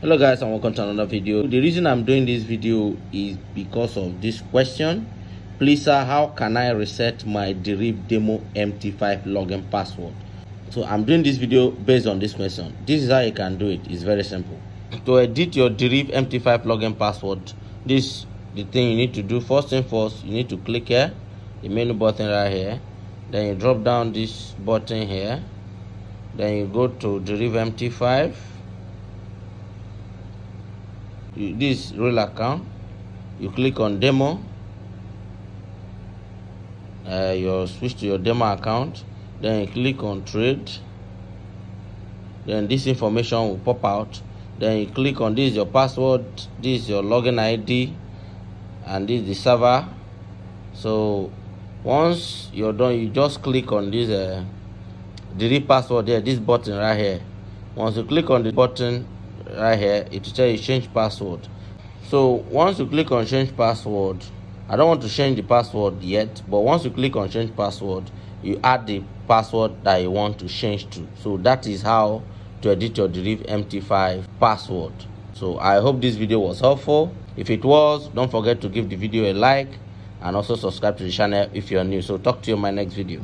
hello guys and welcome to another video. The reason i'm doing this video is because of this question. Please sir how can i reset my deriv demo mt5 login password? So i'm doing this video based on this question. This is how you can do it. It's very simple. To edit your deriv mt5 login password this the thing you need to do. First thing first you need to click here the menu button right here. Then you drop down this button here. Then you go to deriv mt5 this real account you click on demo. Uh, you switch to your demo account then you click on trade. Then this information will pop out. Then you click on this your password this your login id and this is the server. So once you're done you just click on this uh, delete password there this button right here. Once you click on the button right here it will tell you change password. So once you click on change password i don't want to change the password yet but once you click on change password you add the password that you want to change to. So that is how to edit your deriv mt5 password. So i hope this video was helpful. If it was don't forget to give the video a like and also subscribe to the channel if you're new. So talk to you in my next video